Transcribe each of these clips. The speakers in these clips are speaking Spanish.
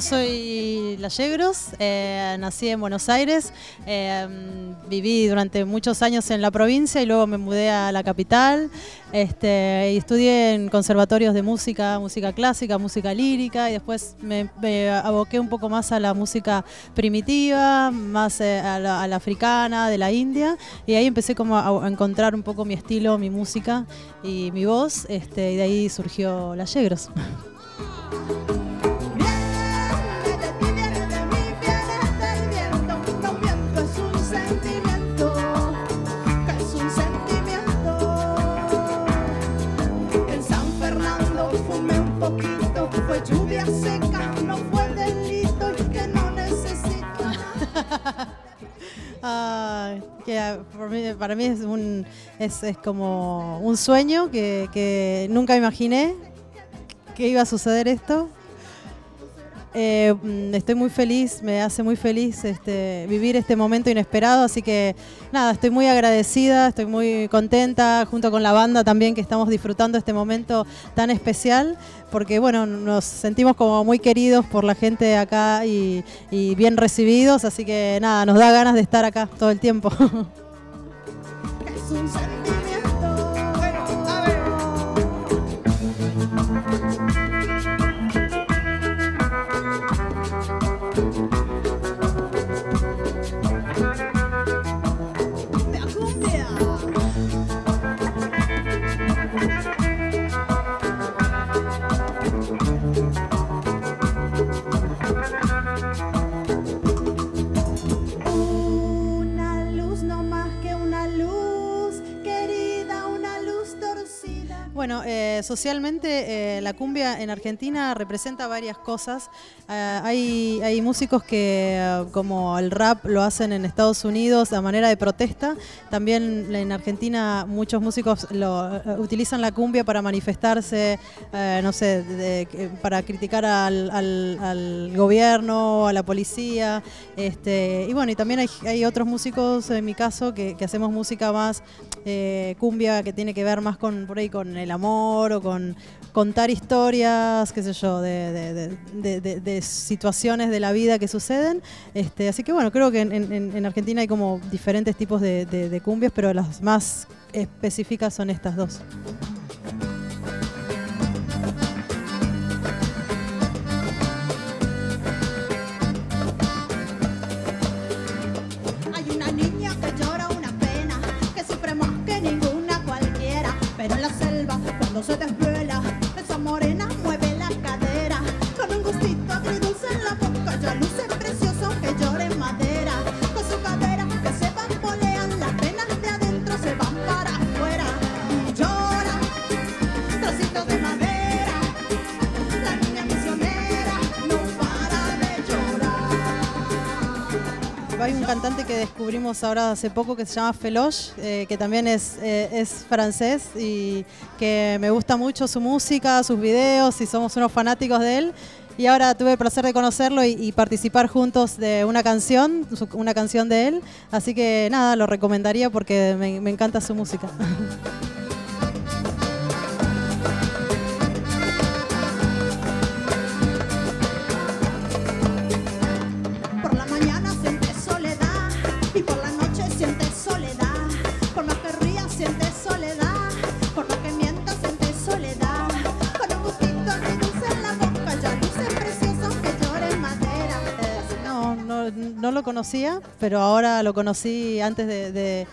yo soy Layegros, eh, nací en Buenos Aires, eh, viví durante muchos años en la provincia y luego me mudé a la capital este, estudié en conservatorios de música, música clásica, música lírica y después me, aboqué un poco más a la música primitiva, más eh, a, la, africana, de la India y ahí empecé como a, encontrar un poco mi estilo, mi música y mi voz este, y de ahí surgió Layegros. para mí es, un, es, como un sueño que, nunca imaginé que iba a suceder esto. Eh, mm, estoy muy feliz, me hace muy feliz este, vivir este momento inesperado, así que nada, estoy muy agradecida, estoy muy contenta junto con la banda también que estamos disfrutando este momento tan especial, porque bueno, nos sentimos como muy queridos por la gente acá y bien recibidos, así que nada, nos da ganas de estar acá todo el tiempo. Bueno, eh, socialmente eh, la cumbia en Argentina representa varias cosas. Eh, hay, hay, músicos que, como el rap, lo hacen en Estados Unidos a manera de protesta. También en Argentina muchos músicos lo, utilizan la cumbia para manifestarse, no sé, para criticar al, al, gobierno, a la policía. Este, y bueno, y también hay, hay otros músicos, en mi caso, que, que hacemos música más cumbia, que tiene que ver más con por ahí con el amor o con contar historias, qué sé yo, de, situaciones de la vida que suceden. Este, así que bueno, creo que en, Argentina hay como diferentes tipos de cumbias, pero las más específicas son estas dos. Se Hay un cantante que descubrimos ahora hace poco que se llama Feloche, eh, que también es, eh, es francés y que me gusta mucho su música, sus videos y somos unos fanáticos de él. Y ahora tuve el placer de conocerlo y, participar juntos de una canción, una canción de él. Así que nada, lo recomendaría porque me, me encanta su música. lo conocía, pero ahora lo conocí antes de,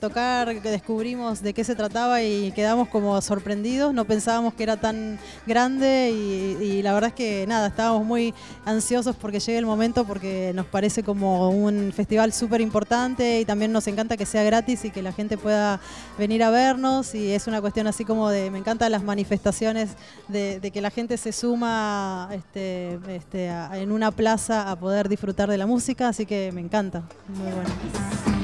tocar, descubrimos de qué se trataba y quedamos como sorprendidos, no pensábamos que era tan grande y, la verdad es que nada, estábamos muy ansiosos porque llegue el momento porque nos parece como un festival súper importante y también nos encanta que sea gratis y que la gente pueda venir a vernos y es una cuestión así como de, me encantan las manifestaciones de, que la gente se suma este, este, en una plaza a poder disfrutar de la música así que me encanta. Muy bueno.